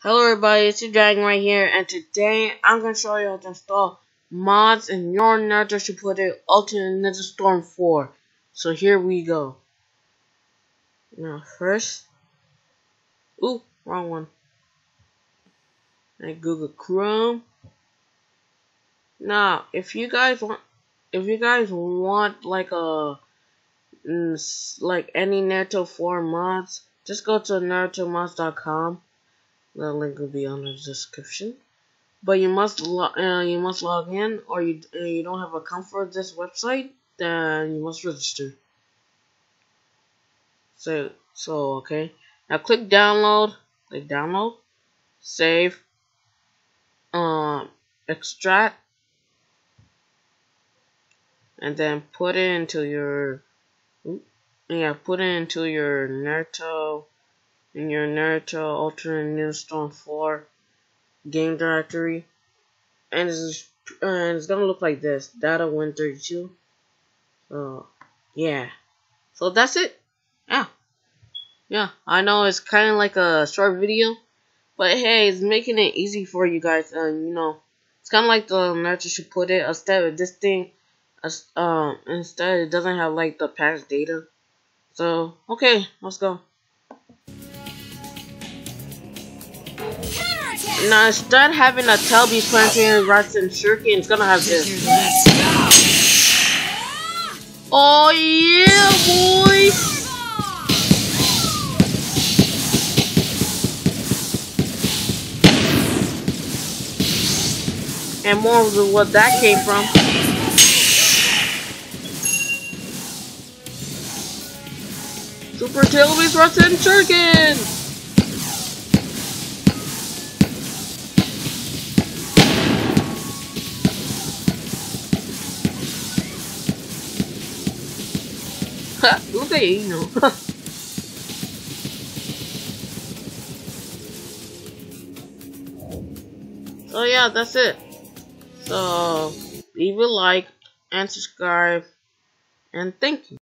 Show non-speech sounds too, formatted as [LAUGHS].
Hello everybody, it's your Dragon right here, and today I'm going to show you how to install mods in your Naruto Shippuden Ultimate Ninja Storm 4. So here we go. Now first, ooh, wrong one. I Google Chrome. Now, if you guys want, if you guys want like a, mm, like any Naruto 4 mods, just go to NarutoMods.com the link will be on the description. But you must uh, you must log in, or you uh, you don't have a account for this website, then you must register. So so okay. Now click download. Click download. Save. Um, extract, and then put it into your. Yeah, put it into your Naruto in your Naruto Ultra Ninja Storm 4 game directory. And it's, and it's gonna look like this. Data 132. So, yeah. So that's it. Yeah. Yeah, I know it's kind of like a short video. But hey, it's making it easy for you guys. And, you know, it's kind of like the Naruto should put it. Instead of this thing, um, instead it doesn't have like the past data. So, okay, let's go. Now instead having a Telby planting rats and shuriken, it's gonna have this. Oh yeah, boy! And more of what that came from. Super Tailbeast Rats and! [LAUGHS] so [LAUGHS] yeah, that's it. So leave a like and subscribe and thank you.